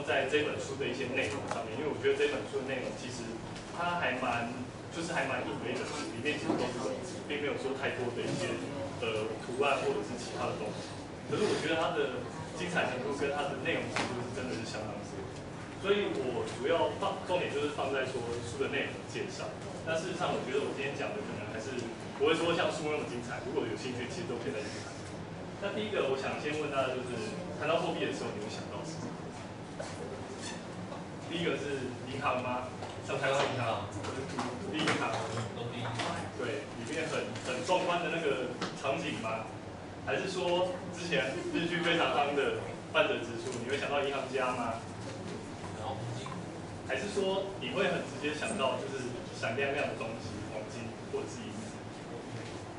在这本书的一些内容上面，因为我觉得这本书的内容其实它还蛮，就是还蛮硬的，里面其实都是文字，并没有说太多的一些呃图案或者是其他的东西。可是我觉得它的精彩程度跟它的内容程度是真的是相当之所以我主要放重点就是放在说书的内容介绍。那事实上，我觉得我今天讲的可能还是不会说像书那么精彩。如果有兴趣，其实都可以再去看。那第一个，我想先问大家，就是谈到货币的时候，你会想到什么？第一个是银行吗？像台湾银行、第一银行，对，里面很很壮观的那个场景吗？还是说之前日剧非常夯的半泽直树，你会想到银行家吗？还是说你会很直接想到就是闪亮亮的东西，黄金或者是银？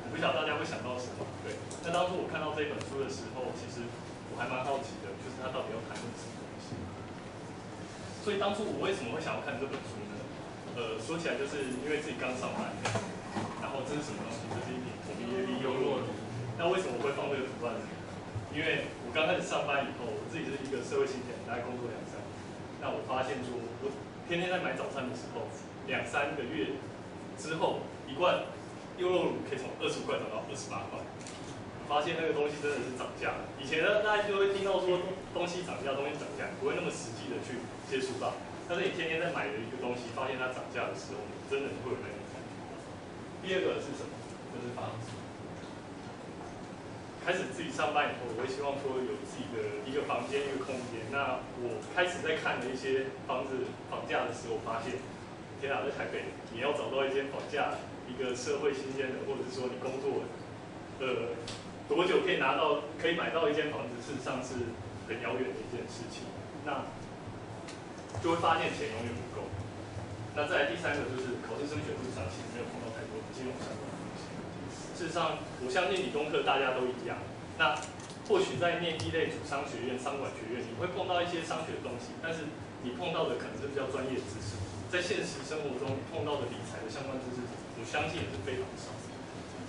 我不晓得大家会想到什么。对，那当初我看到这本书的时候，其实我还蛮好奇的，就是它到底要谈论什么东西。所以当初我为什么会想要看这本书呢？呃，说起来就是因为自己刚上班，然后这是什么东西？这是一瓶统一利优酪乳。那为什么我会放这个图案呢？因为我刚开始上班以后，我自己是一个社会新鲜，大概工作两三年，那我发现说，我天天在买早餐的时候，两三个月之后，一罐优酪乳可以从二十五块涨到二十八块，发现那个东西真的是涨价。以前呢，大家就会听到说东西涨价，东西涨价，不会那么实际的去接触到。但是你天天在买的一个东西，发现它涨价的时候，真的会有那种感觉。第二个是什么？就是房子。开始自己上班以后，我会希望说有自己的一个房间、一个空间。那我开始在看的一些房子房价的时候，发现，天哪，在台北你要找到一间房价，一个社会新鲜的，或者是说你工作，呃，多久可以拿到、可以买到一间房子，事实上是很遥远的一件事情。那就会发现钱永远不够。那再来第三个就是考试升学路上其实没有碰到太多金融相关的东西。事实上，我相信理工科大家都一样。那或许在念一类主商学院、商管学院，你会碰到一些商学的东西，但是你碰到的可能是比较专业知识。在现实生活中，你碰到的理财的相关知识，我相信也是非常少。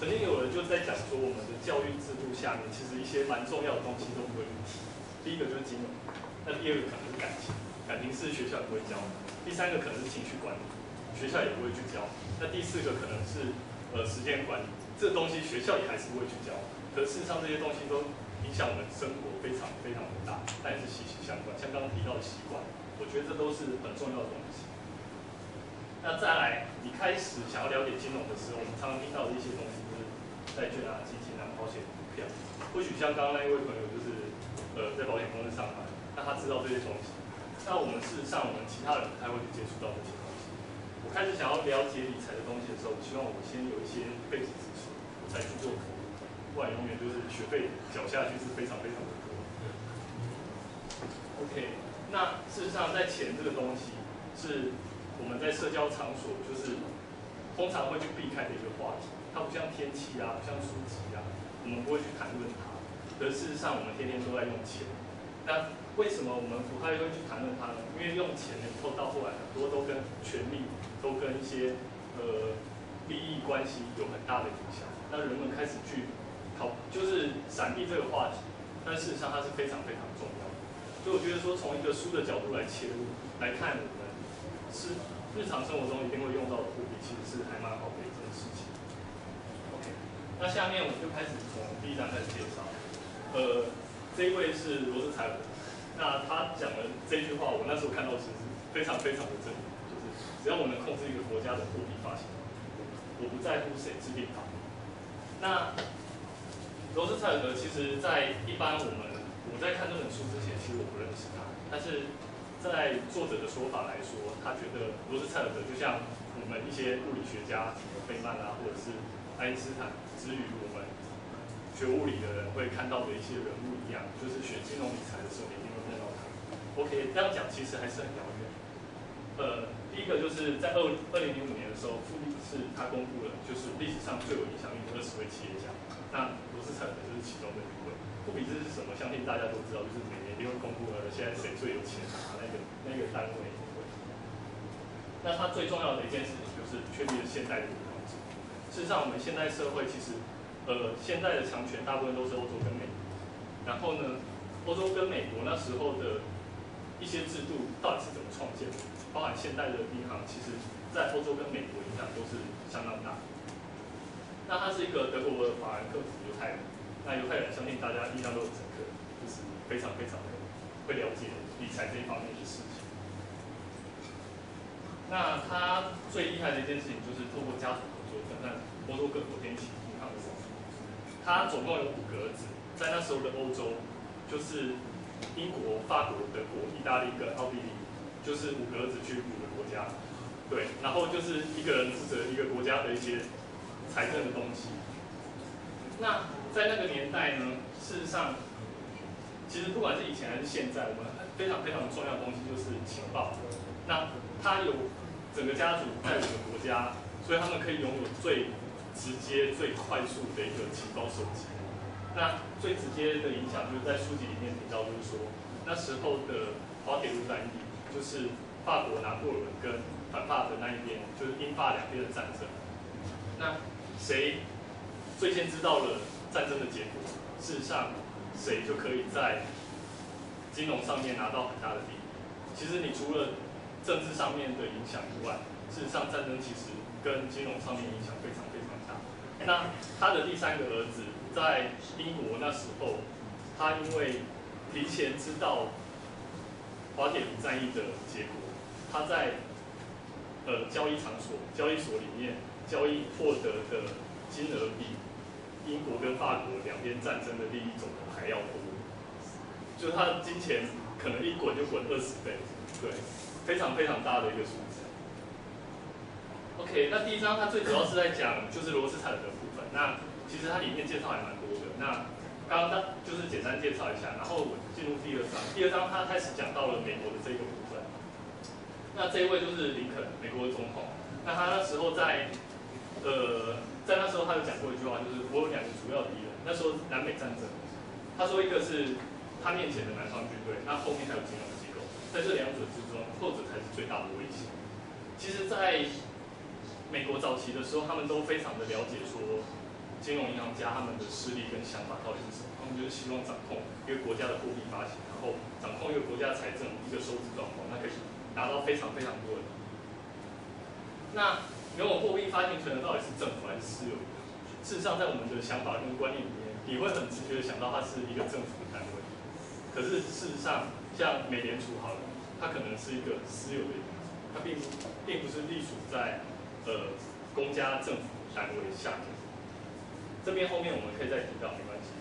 曾经有人就在讲说，我们的教育制度下面，其实一些蛮重要的东西都不会提。第一个就是金融，那第二个可能是感情，感情是学校也不会教。第三个可能是情绪管理，学校也不会去教。那第四个可能是呃时间管理。这东西学校也还是不会去教，可事实上这些东西都影响我们生活非常非常的大，但也是息息相关。像刚刚提到的习惯，我觉得这都是很重要的东西。那再来，你开始想要了解金融的时候，我们常常听到的一些东西，债券啊、基金啊、保险、股票。或许像刚刚那一位朋友，就是呃在保险公司上班，那他知道这些东西。那我们事实上，我们其他人不太会去接触到这些东西。我开始想要了解理财的东西的时候，我希望我先有一些背景。再去做，不然永远就是学费缴下去是非常非常的多。OK，那事实上在钱这个东西，是我们在社交场所就是通常会去避开的一个话题。它不像天气啊，不像书籍啊，我们不会去谈论它。可事实上，我们天天都在用钱。那为什么我们不太会去谈论它呢？因为用钱以后到后来很多都跟权力，都跟一些呃利益关系有很大的影响。那人们开始去考，就是闪避这个话题，但事实上它是非常非常重要的。所以我觉得说，从一个书的角度来切入来看，我们是日常生活中一定会用到的货币，其实是还蛮好。那下面我们就开始从第一章开始介绍。呃，这一位是罗斯柴尔德，那他讲的这句话，我那时候看到其实非常非常的正，就是只要我能控制一个国家的货币发行，我不在乎谁制定法。那罗斯柴尔德其实，在一般我们我在看这本书之前，其实我不认识他。但是在作者的说法来说，他觉得罗斯柴尔德就像我们一些物理学家，什么费曼啊，或者是爱因斯坦之于我们学物理的人会看到的一些人物一样，就是学金融理财的时候一定会碰到他。OK，这样讲其实还是很遥远。呃，第一个就是在二二零零五年的时候，富比士他公布了就是历史上最有影响力的二十位企业家，那罗斯柴尔德就是其中的一位。富比士是什么？相信大家都知道，就是每年一定会公布了现在谁最有钱啊那个那个单位。那他最重要的一件事情就是确立了现代的。事实上，我们现代社会其实，呃，现在的强权大部分都是欧洲跟美国。然后呢，欧洲跟美国那时候的一些制度到底是怎么创建的，包含现代的银行，其实在欧洲跟美国影响都是相当大。那他是一个德国的法兰克福犹太人，那犹太人相信大家印象都很深刻，就是非常非常的会了解理财这一方面的事情。那他最厉害的一件事情就是透过家族合作，跟欧洲各国天启银行的合作。他总共有五个儿子，在那时候的欧洲，就是英国、法国、德国、意大利跟奥地利，就是五个儿子去五个国家，对，然后就是一个人负责一个国家的一些财政的东西。那在那个年代呢，事实上，其实不管是以前还是现在，我们非常非常重要的东西就是情报。那他有整个家族在五个国家，所以他们可以拥有最直接、最快速的一个情报收集。那最直接的影响就是在书籍里面提到，就是说那时候的滑铁卢战役，就是法国拿破仑跟反法的那一边，就是英法两边的战争。那谁最先知道了战争的结果，事实上谁就可以在金融上面拿到很大的利益。其实你除了政治上面的影响以外，事实上战争其实跟金融上面影响非常非常大。那他的第三个儿子在英国那时候，他因为提前知道滑铁卢战役的结果，他在呃交易场所、交易所里面交易获得的金额比英国跟法国两边战争的利益总额还要多，就是他的金钱可能一滚就滚二十倍，对。非常非常大的一个数字。OK，那第一章它最主要是在讲就是罗斯柴尔德部分。那其实它里面介绍还蛮多的。那刚刚就是简单介绍一下，然后我进入第二章。第二章它开始讲到了美国的这个部分。那这一位就是林肯，美国的总统。那他那时候在呃，在那时候他有讲过一句话，就是我有两个主要敌人。那时候南北战争，他说一个是他面前的南方军队，那后面还有金融机构，在这两者之中。后者才是最大的威胁。其实，在美国早期的时候，他们都非常的了解说，金融银行家他们的势力跟想法到底是什么。他们就是希望掌控一个国家的货币发行，然后掌控一个国家财政一个收支状况，那可以拿到非常非常多的。那拥有货币发行权的到底是政府还是私有？事实上，在我们的想法跟观念里面，你会很直觉的想到它是一个政府的单位。可是事实上，像美联储好了。它可能是一个私有的，它并不并不是隶属在呃公家政府单位下面。这边后面我们可以再提到，没关系。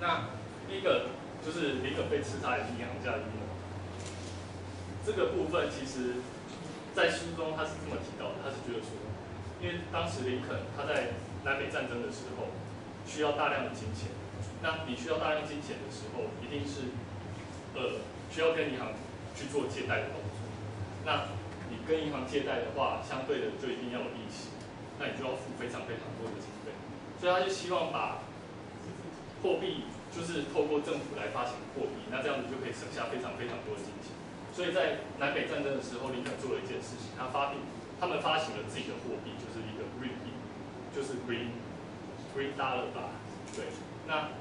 那第一个就是林肯被刺杀的银行家阴谋。这个部分其实，在书中他是这么提到的，他是觉得说，因为当时林肯他在南北战争的时候需要大量的金钱，那你需要大量金钱的时候，一定是呃需要跟银行。去做借贷的动作，那你跟银行借贷的话，相对的就一定要有利息，那你就要付非常非常多的经费，所以他就希望把货币就是透过政府来发行货币，那这样子就可以省下非常非常多的金钱。所以在南北战争的时候，林肯做了一件事情，他发币，他们发行了自己的货币，就是一个 green 币，就是 green green dollar 吧，对，那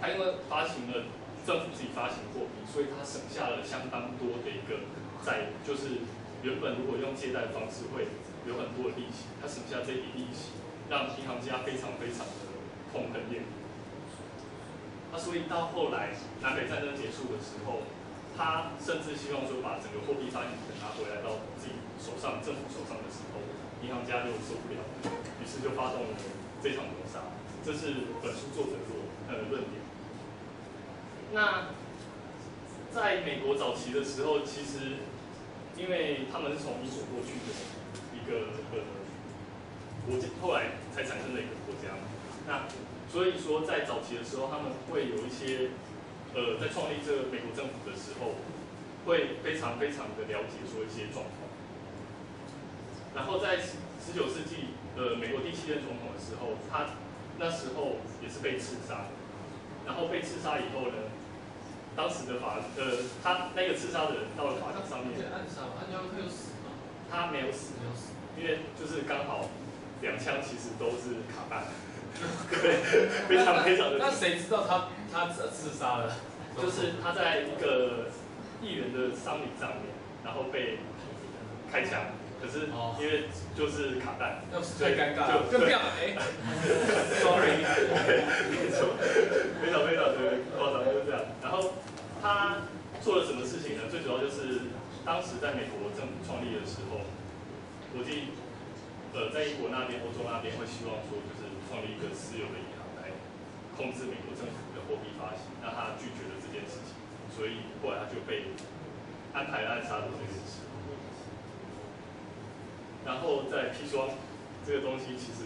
他因为发行了。政府自己发行货币，所以他省下了相当多的一个债，就是原本如果用借贷的方式会有很多的利息，他省下这笔利息，让银行家非常非常的痛恨厌恶。那所以到后来南北战争结束的时候，他甚至希望说把整个货币发行权拿回来到自己手上，政府手上的时候，银行家就受不了，于是就发动了这场谋杀。这是本书作者所呃论点。那在美国早期的时候，其实因为他们是从英国过去的一个呃国家，后来才产生的一个国家嘛。那所以说，在早期的时候，他们会有一些呃，在创立这个美国政府的时候，会非常非常的了解说一些状况。然后在十九世纪呃美国第七任总统的时候，他那时候也是被刺杀，然后被刺杀以后呢？当时的法，呃，他那个刺杀的人到了法庭上面，暗杀，有死吗？他没有死，没有死，因为就是刚好两枪其实都是卡弹，对，非常非常的。那谁知道他他自自杀了？就是他在一个议员的丧礼上面，然后被开枪，可是哦因为就是卡弹，要是太尴尬了，就就不要哎，sorry，没错，非常非常的夸张，就是这样。然后他做了什么事情呢？最主要就是当时在美国政府创立的时候，国际呃在英国那边、欧洲那边会希望说，就是创立一个私有的银行来控制美国政府的货币发行，那他拒绝了这件事情，所以后来他就被安排暗杀的这件事。然后在砒霜这个东西，其实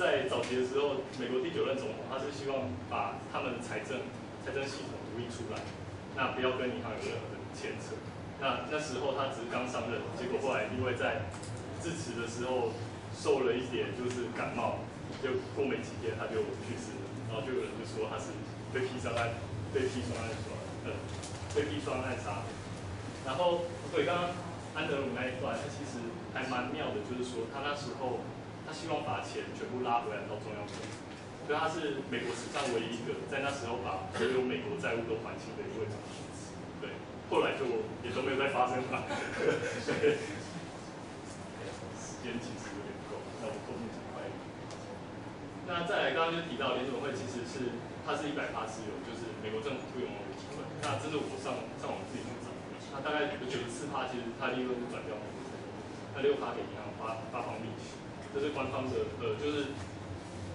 在早期的时候，美国第九任总统他是希望把他们的财政财政系统独立出来，那不要跟银行有任何的牵扯。那那时候他只是刚上任，结果后来因为在致辞的时候受了一点就是感冒，就过没几天他就去世了。然后就有人就说他是被砒霜害被砒霜暗杀，呃，被砒霜暗杀。然后对刚刚安德鲁那一段，他其实还蛮妙的，就是说他那时候他希望把钱全部拉回来到中央政府，所以他是美国史上唯一一个在那时候把所有美国债务都还清的一位总统。后来就也都没有再发生了。对，时间其实有点不够，那我后面讲快一点。那再来，刚刚就提到联总会其实是它是一百趴私有，就是美国政府不拥有的股份。那这是我上上网自己去找，它大概有九十四趴，其实它利润是转掉美国政府，那六趴给银行发发放利息，这是官方的呃就是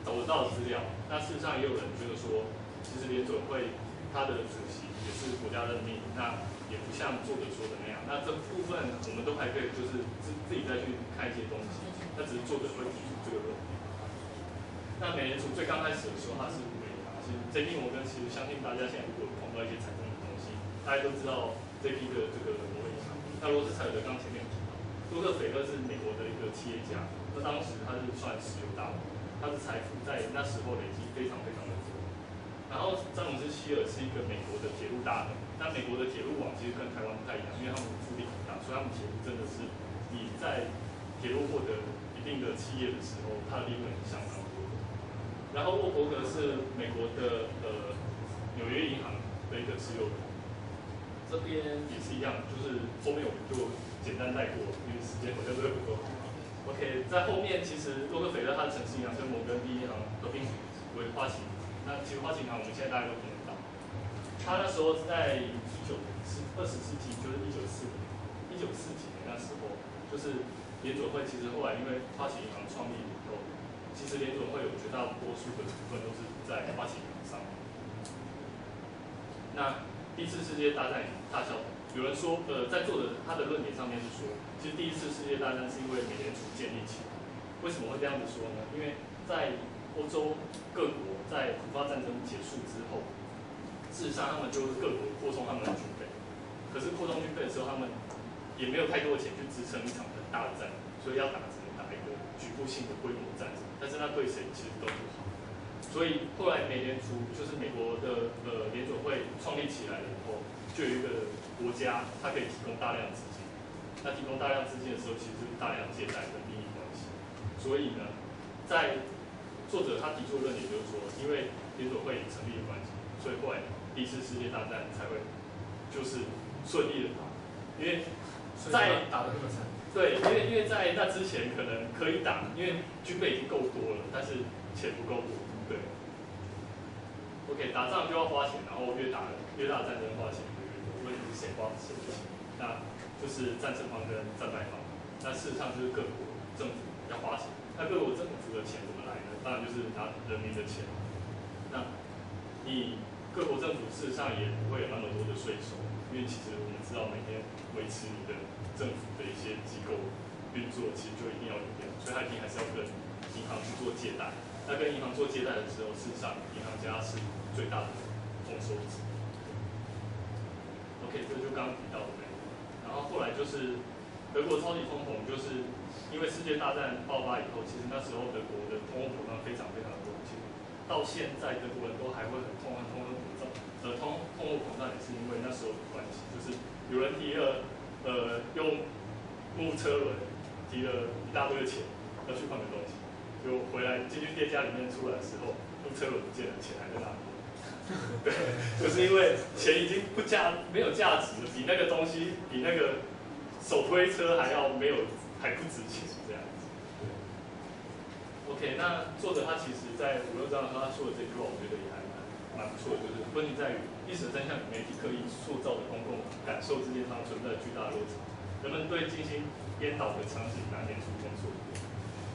找得到的资料。那事实上也有人就是说，其实联总会它的主席也是国家任命，那也不像作者说的那样。那这部分我们都还可以就是自自己再去看一些东西，那只是作者会提出这个论点。那美联储最刚开始的时候，它是五个银行。其实 JP 摩根其实相信大家现在如果碰到一些财政的东西，大家都知道 JP 的这个摩根银行。那罗斯柴尔德刚前面提到，洛克菲勒是美国的一个企业家，那当时他是算石油大王，他的财富在那时候累积非常非常的多。然后詹姆斯希尔是一个美国的铁路大亨，那美国的铁路网其实跟台湾不太一样，因为他们腹地很大，所以他们铁路真的是你在铁路获得一定的企业的时候，它的利润相当多。然后沃伯格是美国的呃纽约银行的一个持有人，这边也是一样，就是后面我们就简单带过，因为时间好像都不够。OK，在后面其实洛克菲勒他的城市银行跟摩根第一银行合并为花旗，那其实花旗银行我们现在大家都听得到，他那时候是在一九是二十世纪，就是一九四一九四几年那时候，就是联准会其实后来因为花旗银行创立以后。其实联总会有绝大多数的股份都是在花旗银行上。那第一次世界大战大效，有人说，呃，在作者他的论点上面是说，其实第一次世界大战是因为美联储建立起来。为什么会这样子说呢？因为在欧洲各国在普法战争结束之后，事实上他们就是各国扩充他们的军备，可是扩充军备的时候，他们也没有太多的钱去支撑一场很大的战争，所以要打只能打一个局部性的规模战争。但是那对谁其实都不好，所以后来美联储就是美国的呃联总会创立起来了以后，就有一个国家它可以提供大量资金，那提供大量资金的时候，其实就是大量借贷跟利益关系，所以呢，在作者他提出的论点就是说，因为联总会成立的关系，所以后来一次世界大战才会就是顺利的打，因为在打的那么惨，对，因为因为在那之前可能可以打，因为军备已经够多了，但是钱不够多。对。OK，打仗就要花钱，然后越打越大战争花钱就越多，问题是谁花谁的钱？那就是战胜方跟战败方。那事实上就是各国政府要花钱，那各国政府的钱怎么来呢？当然就是拿人民的钱。那你各国政府事实上也不会有那么多的税收，因为其实我们知道每天维持你的政府的一些机构运作，其实就一定要有量，所以它一定还是要跟银行去做借贷。那跟银行做借贷的时候，事实上银行家是最大的丰收者。OK，这就刚刚提到的。然后后来就是德国超级通膨，就是因为世界大战爆发以后，其实那时候德国的通货膨胀非常非常的多，其实到现在德国人都还会很痛恨通货膨胀。呃，通通货膨胀也是因为那时候的关系，就是有人提了呃用木车轮提了一大堆的钱要去换个东西，就回来进去店家里面出来的时候，木车轮不见了，钱还在那里。对，就是因为钱已经不价没有价值了，比那个东西比那个手推车还要没有还不值钱这样。OK，那作者他其实在五六章的时候他说的这句话，我觉得也还蛮蛮不错的，就是问题在于历史的真相与媒体刻意塑造的公共感受之间，它存在巨大的落差。人们对进行颠倒的场景难免出现错觉。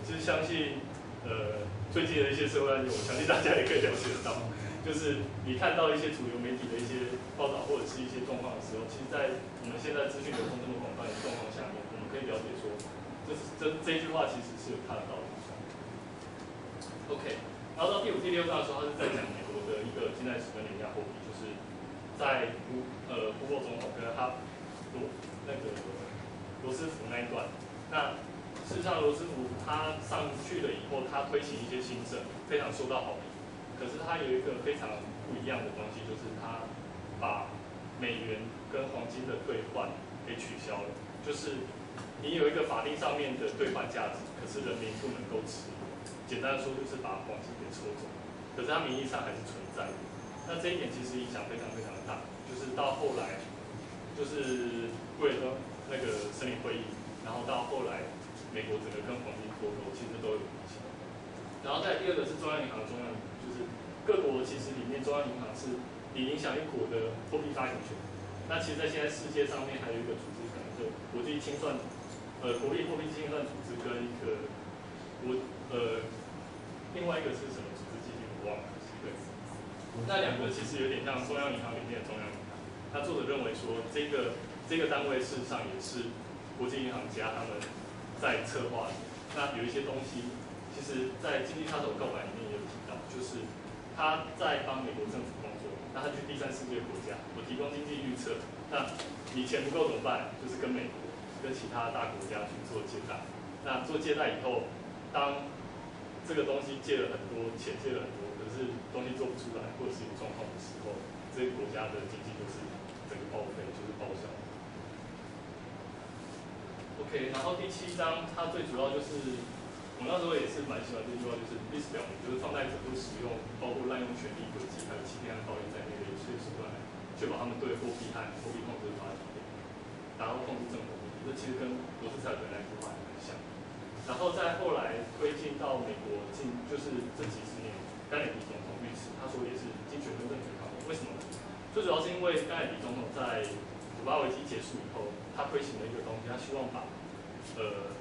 其实相信，呃，最近的一些社会案件，我相信大家也可以了解得到，就是你看到一些主流媒体的一些报道或者是一些状况的时候，其实，在我们现在资讯流通这么广泛的状况下面，我们可以了解说，这这这一句话其实是有它的道理。OK，然后到第五、第六章的时候，他是在讲美国的一个近代史跟廉价货币，就是在胡呃胡佛总统跟他罗那个罗斯福那一段。那事实上，罗斯福他上去了以后，他推行一些新政，非常受到好评。可是他有一个非常不一样的东西，就是他把美元跟黄金的兑换给取消了，就是你有一个法定上面的兑换价值，可是人民不能够持。简单说，就是把黄金给抽走，可是它名义上还是存在的。那这一点其实影响非常非常的大，就是到后来，就是贵的那个森林会议，然后到后来，美国整个跟黄金脱钩，其实都有影响。然后再第二个是中央银行，中央就是各国其实里面中央银行是你影响一国的货币发行权。那其实，在现在世界上面还有一个组织，可能就国际清算，呃，国际货币清算组织跟一个国呃。另外一个是什么组织基金我忘了，对。那两个其实有点像中央银行里面的中央银行。他作者认为说，这个这个单位事实上也是国际银行家他们在策划的。那有一些东西，其实在经济杀手告白里面也有提到，就是他在帮美国政府工作。那他去第三世界国家，我提供经济预测。那你钱不够怎么办？就是跟美国、跟其他大国家去做借贷。那做借贷以后，当这个东西借了很多钱，借了很多，可是东西做不出来，或者是有状况的时候，这个国家的经济就是整个报废，就是报销。OK，然后第七章它最主要就是，我那时候也是蛮喜欢这句话，就是历史表明，就是放贷者会使用包括滥用权力、诡计还有欺骗和暴力在内的一些手段，确保他们对货币和货币控制法，然后控制政府。这其实跟罗斯柴尔德那句话很像。然后再后来推进到美国近就是这几十年，甘乃迪总统遇刺，他说也是金权跟政权抗衡。为什么？最主要是因为甘乃迪总统在古巴危机结束以后，他推行了一个东西，他希望把呃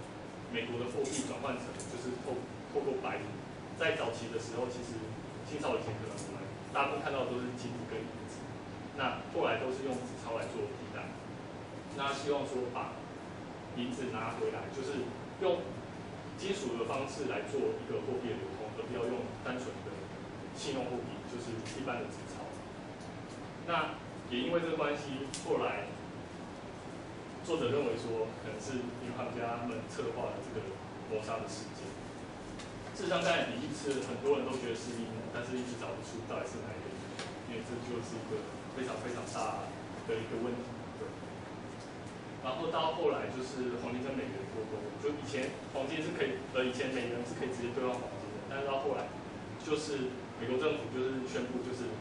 美国的货币转换成就是透透过白银。在早期的时候，其实清朝以前可能我们大部分看到的都是金子跟银子，那后来都是用纸钞来做替代。那希望说把银子拿回来，就是用。金属的方式来做一个货币的流通，而不要用单纯的信用货币，就是一般的纸钞。那也因为这个关系，后来作者认为说，可能是银行家们策划了这个谋杀的事件。事实上，在第一次，很多人都觉得是阴谋，但是一直找不出到底是哪一个，因为这就是一个非常非常大的一个问题。然后到后来就是黄金跟美元脱钩，就以前黄金是可以，呃，以前美元是可以直接兑换黄金的，但是到后来就是美国政府就是宣布，就是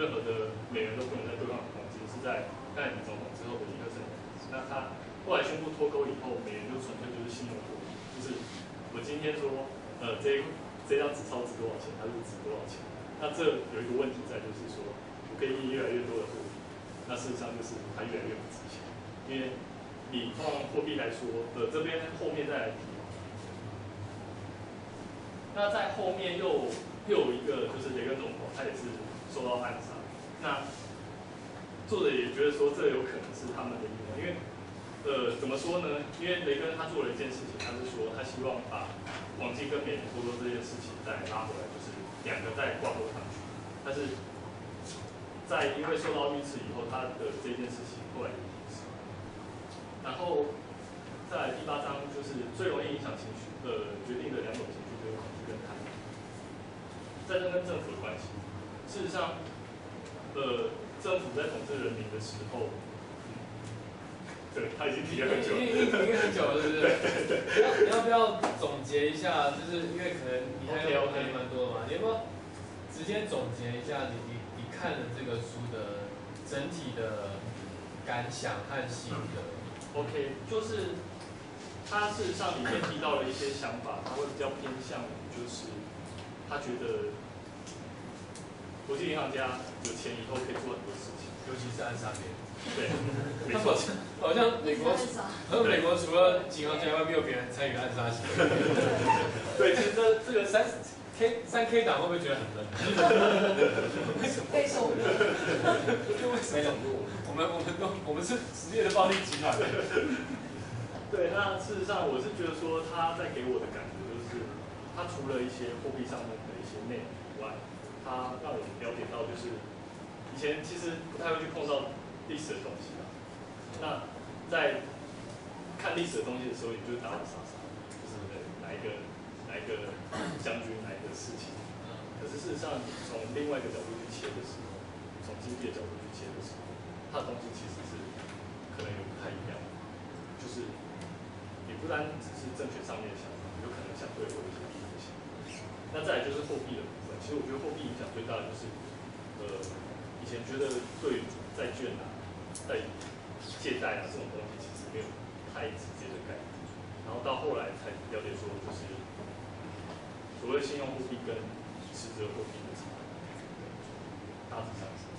任何的美元都不能再兑换黄金，是在盖里总统之后的一个政策。那他后来宣布脱钩以后，美元就纯粹就是信用货币，就是我今天说，呃，这这张纸钞值多少钱，它就值多少钱。那这有一个问题在，就是说我可以印越来越多的货币，那事实上就是它越来越不值钱，因为。以放货币来说，呃，这边后面再来提。那在后面又又有一个，就是雷根总统，他也是受到暗杀。那作者也觉得说，这有可能是他们的阴谋，因为，呃，怎么说呢？因为雷根他做了一件事情，他是说他希望把黄金跟美元脱钩这件事情再拉回来，就是两个再挂钩上去。但是在因为受到遇刺以后，他的这件事情后来。然后，在第八章就是最容易影响情绪、呃决定的两种情绪，就是恐惧跟贪婪。战争跟政府的关系，事实上，呃，政府在统治人民的时候，对他已经提了很久，已经提了很久了，是不是？对对对。要不要总结一下？就是因为可能你还有还蛮多的嘛，你要不要直接总结一下？你你你看了这个书的整体的感想和心得。OK，就是他事实上里面提到了一些想法，他会比较偏向于就是他觉得国际银行家有钱以后可以做很多事情。尤其是暗杀别人，对，没他好错。像好像美国，好像美国除了银行家外，没有别人参与暗杀行为。对，其实这这个三 K 三 K 党会不会觉得很闷？为什么？备受侮辱。就为什么？我们我们都我们是职业的暴力集团。对，那事实上我是觉得说他在给我的感觉就是，他除了一些货币上面的一些内容以外，他让我了解到就是以前其实不太会去碰到历史的东西啊。那在看历史的东西的时候，也就打打杀杀，就是哪一个哪一个将军哪一个事情。可是事实上，你从另外一个角度去切的时候，从经济的角度去切的时候，它的东西其实是可能有不太一样，就是也不单只是政权上面的想法，有可能相对会有一些利益的想法。那再来就是货币的部分，其实我觉得货币影响最大的就是，呃，以前觉得对债券啊、贷借贷啊这种东西其实没有太直接的概念，然后到后来才了解说，就是所谓信用货币跟实质货币的差别，大致上是。